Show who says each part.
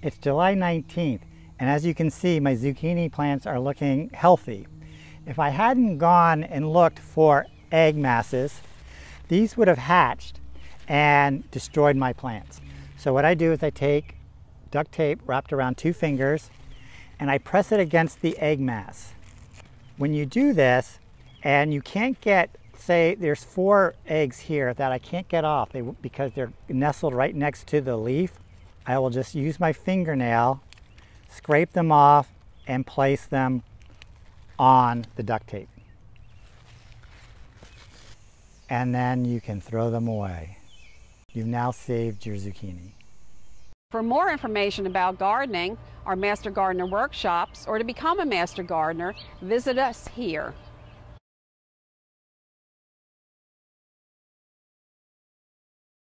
Speaker 1: It's July 19th, and as you can see, my zucchini plants are looking healthy. If I hadn't gone and looked for egg masses, these would have hatched and destroyed my plants. So what I do is I take duct tape wrapped around two fingers and I press it against the egg mass. When you do this and you can't get, say there's four eggs here that I can't get off they, because they're nestled right next to the leaf, I will just use my fingernail, scrape them off and place them on the duct tape. And then you can throw them away. You've now saved your zucchini.
Speaker 2: For more information about gardening, our Master Gardener workshops, or to become a Master Gardener, visit us here.